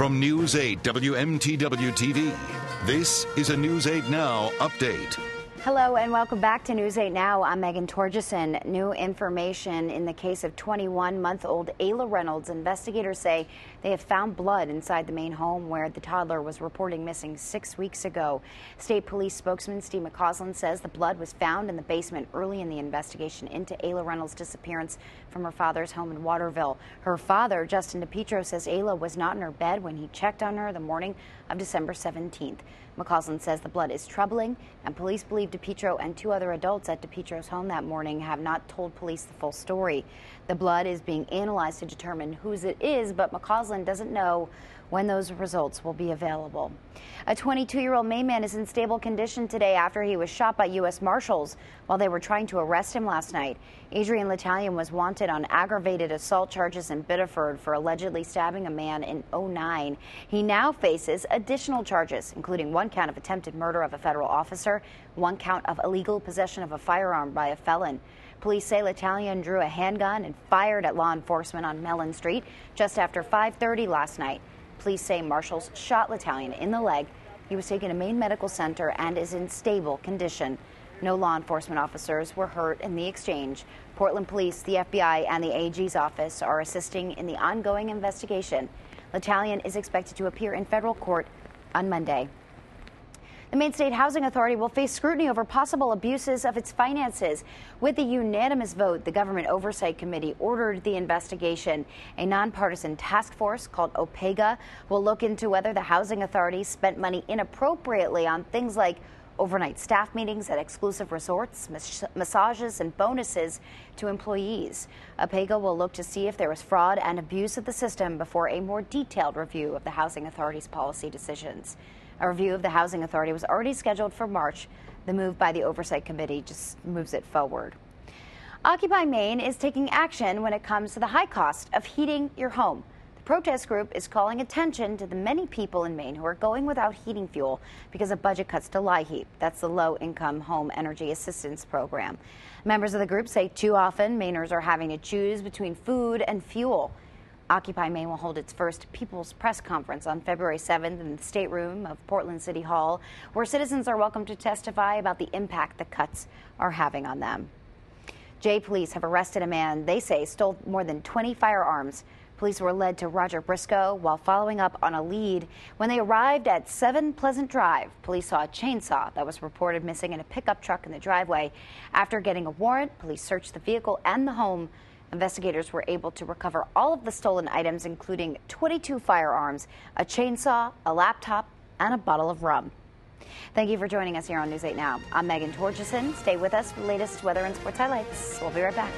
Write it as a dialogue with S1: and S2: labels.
S1: From News 8 WMTW TV, this is a News 8 Now update.
S2: Hello and welcome back to News 8 Now. I'm Megan Torgeson. New information in the case of 21 month old Ayla Reynolds. Investigators say they have found blood inside the main home where the toddler was reporting missing six weeks ago. State Police spokesman Steve McCausland says the blood was found in the basement early in the investigation into Ayla Reynolds' disappearance from her father's home in Waterville. Her father, Justin DiPietro, says Ayla was not in her bed when he checked on her the morning of December 17th. McCausland says the blood is troubling, and police believe DiPietro and two other adults at DiPietro's home that morning have not told police the full story. The blood is being analyzed to determine whose it is, but McCausland doesn't know when those results will be available. A 22 year old Maine man is in stable condition today after he was shot by U.S. Marshals while they were trying to arrest him last night. Adrian Latalian was wanted on aggravated assault charges in Biddeford for allegedly stabbing a man in 09. He now faces additional charges, including one count of attempted murder of a federal officer, one count of illegal possession of a firearm by a felon. Police say Latalian drew a handgun and fired at law enforcement on Mellen Street just after 5:30 last night. Police say marshals shot Latalian in the leg. He was taken to Maine Medical Center and is in stable condition. No law enforcement officers were hurt in the exchange. Portland Police, the FBI, and the AG's office are assisting in the ongoing investigation. Latalian is expected to appear in federal court on Monday. The Maine State Housing Authority will face scrutiny over possible abuses of its finances. With a unanimous vote, the Government Oversight Committee ordered the investigation. A nonpartisan task force called OPEGA will look into whether the Housing Authority spent money inappropriately on things like overnight staff meetings at exclusive resorts, massages, and bonuses to employees. OPEGA will look to see if there was fraud and abuse of the system before a more detailed review of the Housing Authority's policy decisions. A review of the Housing Authority was already scheduled for March. The move by the Oversight Committee just moves it forward. Occupy Maine is taking action when it comes to the high cost of heating your home. The protest group is calling attention to the many people in Maine who are going without heating fuel because of budget cuts to LIHEAP. That's the Low Income Home Energy Assistance Program. Members of the group say too often Mainers are having to choose between food and fuel. Occupy Maine will hold its first People's Press Conference on February 7th in the stateroom of Portland City Hall, where citizens are welcome to testify about the impact the cuts are having on them. Jay police have arrested a man they say stole more than 20 firearms. Police were led to Roger Briscoe while following up on a lead. When they arrived at 7 Pleasant Drive, police saw a chainsaw that was reported missing in a pickup truck in the driveway. After getting a warrant, police searched the vehicle and the home Investigators were able to recover all of the stolen items, including 22 firearms, a chainsaw, a laptop, and a bottle of rum. Thank you for joining us here on News 8 Now. I'm Megan Torgeson. Stay with us for the latest weather and sports highlights. We'll be right back.